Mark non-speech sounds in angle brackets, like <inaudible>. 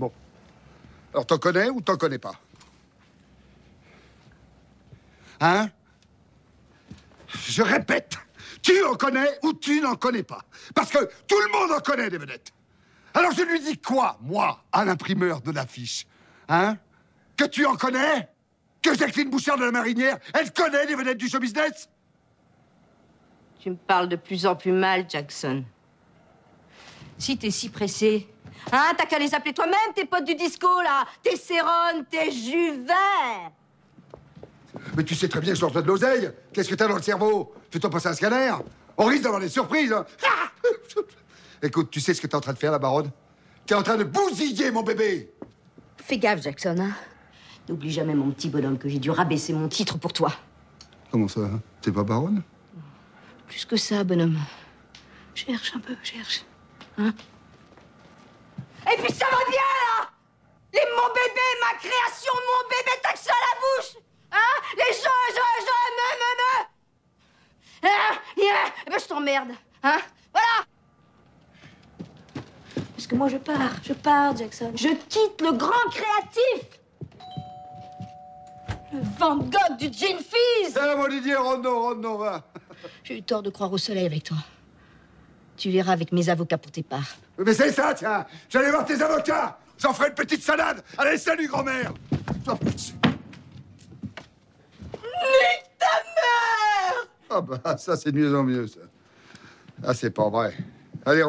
Bon. Alors t'en connais ou t'en connais pas? Hein? Je répète, tu en connais ou tu n'en connais pas. Parce que tout le monde en connaît des vedettes. Alors je lui dis quoi, moi, à l'imprimeur de l'affiche? Hein? Que tu en connais? Que Jacqueline Bouchard de la Marinière, elle connaît les vedettes du show business? Tu me parles de plus en plus mal, Jackson. Si t'es si pressé, hein, t'as qu'à les appeler toi-même, tes potes du disco, là. Tes Céron, tes Juvin. Mais tu sais très bien que je leur de l'oseille. Qu'est-ce que t'as dans le cerveau? Fais-toi passer un scanner. On risque d'avoir des surprises. hein. Ah <laughs> Écoute, tu sais ce que t'es en train de faire, la baronne? T'es en train de bousiller mon bébé Fais gaffe, Jackson, hein. N'oublie jamais, mon petit bonhomme, que j'ai dû rabaisser mon titre pour toi. Comment ça hein? T'es pas baronne? Plus que ça, bonhomme. Cherche un peu, cherche. Hein? Et puis ça va bien, là Les mon bébé, ma création, mon bébé, t'as que ça à la bouche Hein Les gens, gens, gens, me, me, me Hein Yeah Eh ben, je t'emmerde, hein Voilà Parce que moi, je pars, je pars, Jackson. Je quitte le grand créatif Le Van Gogh du Gin Fizz Ah, mon Didier, Renaud, va. J'ai eu tort de croire au soleil avec toi. Tu verras avec mes avocats pour tes parts. Mais c'est ça, tiens J'allais voir tes avocats J'en ferai une petite salade Allez, salut, grand-mère Oh. Nique ta mère Ah bah, ça, c'est de mieux en mieux, ça. Ah, c'est pas vrai. Allez, rentre.